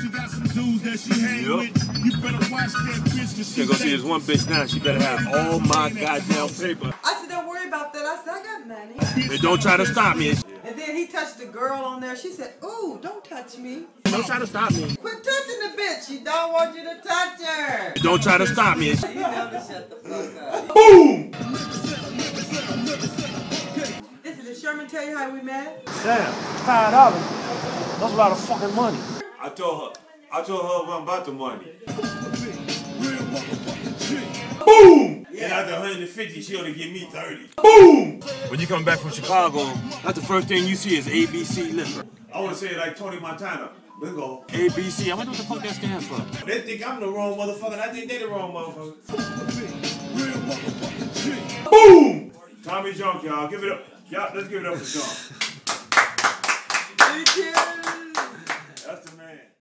She got some dudes that she hang Yep. with. You better watch that bitch, cause she Can't go see this one bitch now. She better have all my goddamn paper. I said, don't worry about that. I said, I got money. And don't try to stop me. And then he touched a girl on there. She said, ooh, don't touch me. Don't try to stop me. Quit touching the bitch. She don't want you to touch her. Don't try to stop me. You never shut the fuck up. Boom! Listen, did Sherman tell you how we met? Damn, five dollars. That's a lot of fucking money. I told her. I told her I'm about the money. Boom! And after 150, she only give me 30. Boom! When you come back from Chicago, that's the first thing you see is ABC liquor. I want to say it like Tony Montana. Bingo. ABC. I wonder what the fuck that stands for. They think I'm the wrong motherfucker. I think they the wrong motherfucker. Boom! Tommy Jonq, y'all. Give it up. Y'all, let's give it up for Jonq. Thank you.